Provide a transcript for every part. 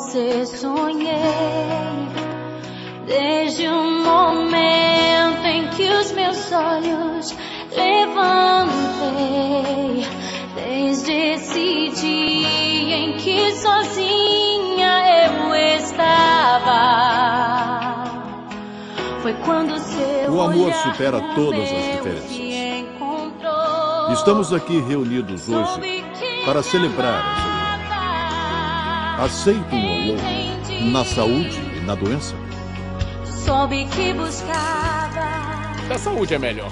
você sonhei. Desde o momento em que os meus olhos levantei, desde esse dia em que sozinha eu estava, foi quando seu O amor supera todas as diferenças. Estamos aqui reunidos hoje para celebrar essa Aceito ao outro na saúde e na doença. Soube que buscava. Da saúde é melhor.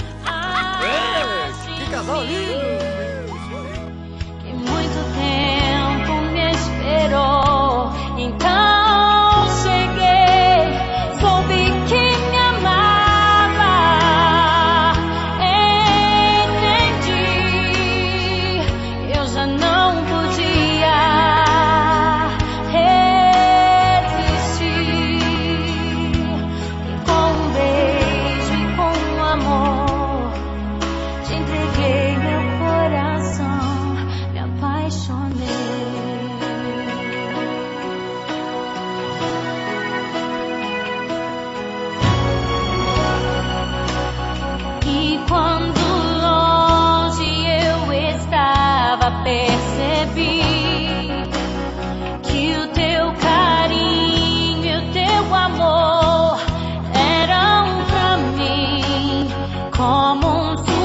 Que casal lindo! Que muito tempo me esperou. Então mim como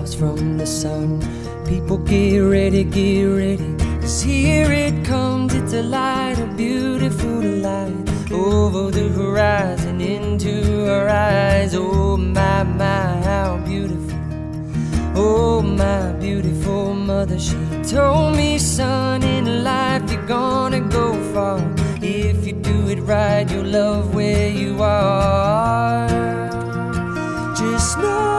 miles from the sun. People get ready, get ready. 'Cause here it comes, it's a light, a beautiful light. Over the horizon, into our eyes. Oh my, my, how beautiful. Oh my beautiful mother, she told me, son, in life you're gonna go far. If you do it right, you'll love where you are. Just know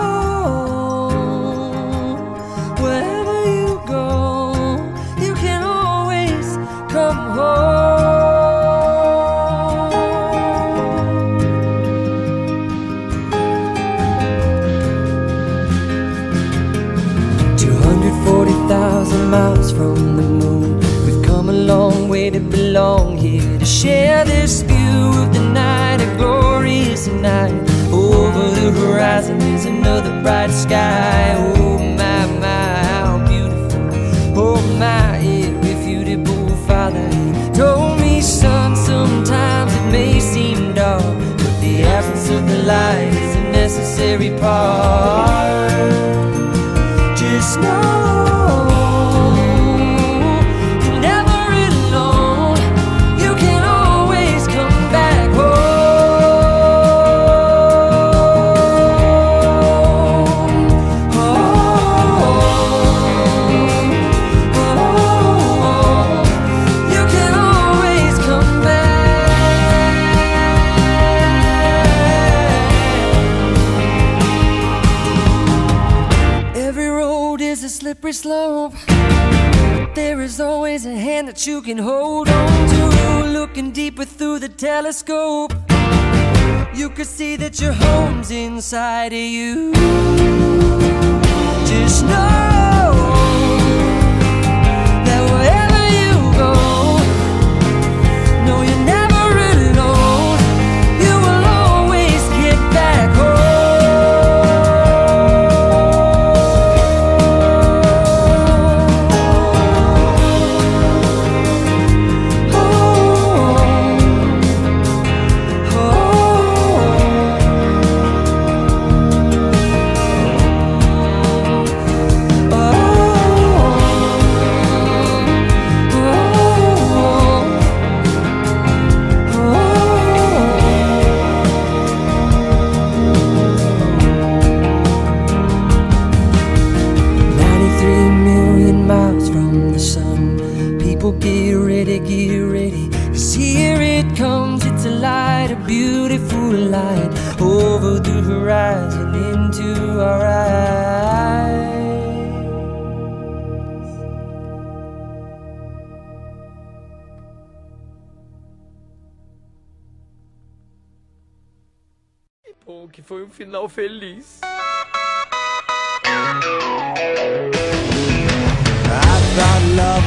necessary is. There is always a hand that you can hold on to. Looking deeper through the telescope, you could see that your home's inside of you. Just know the horizon into our eyes. Bom, que foi um final feliz. I thought love